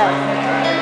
Yeah.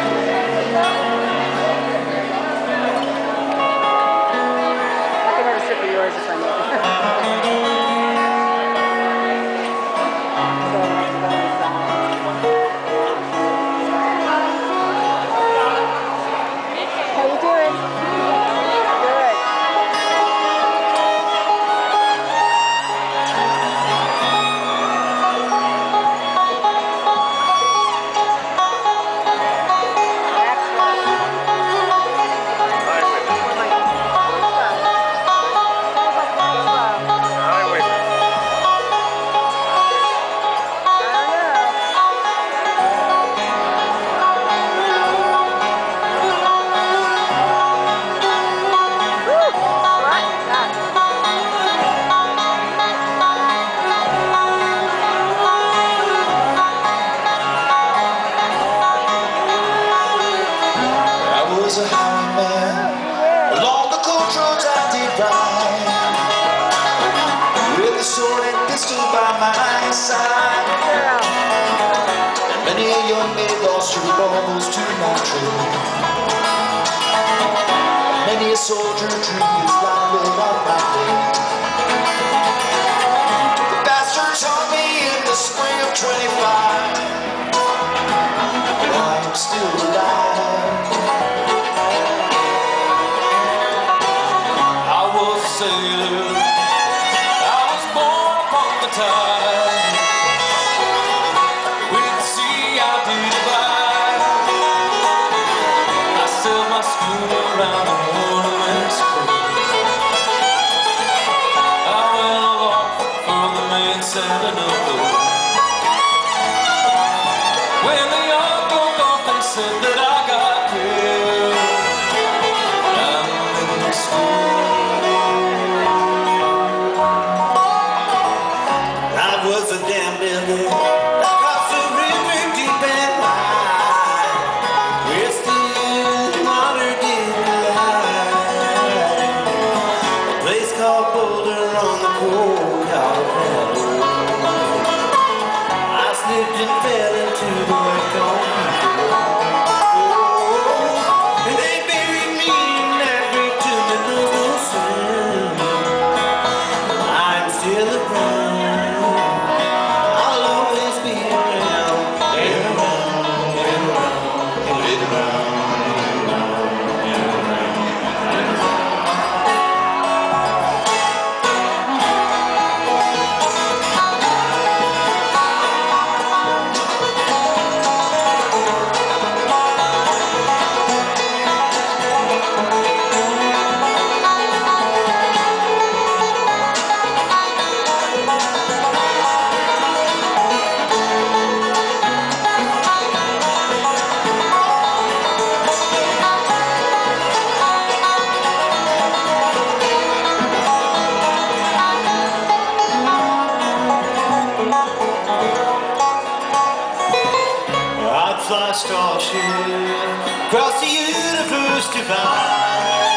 my side. Yeah. And many a young maid lost her baubles to my trade. Many a soldier drew his blinded on my day. The pastor taught me in the spring of 25. But I'm still alive. I was a sailor time. fly starship across the universe divide.